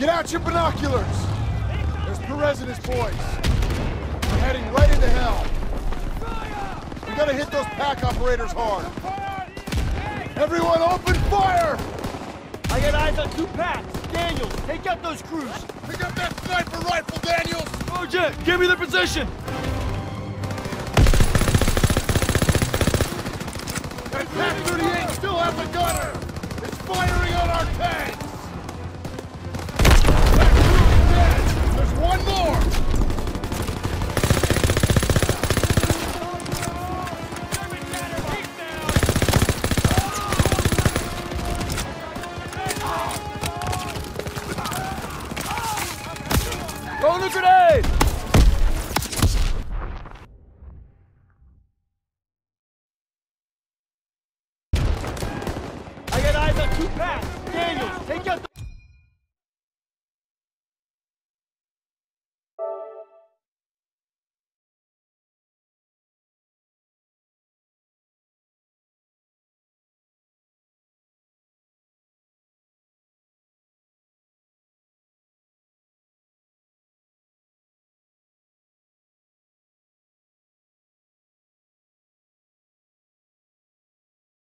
Get out your binoculars! There's Perez and his boys. We're heading right into hell. We gotta hit those PaK operators hard. Everyone open fire! I got eyes on two PaKs. Daniels, take out those crews. Pick up that sniper rifle, Daniels! Roger, give me the position. That PaK 38 still has a gunner! It's firing on our tanks! Throwing a grenade! I got eyes on two paths. Daniels, take out the...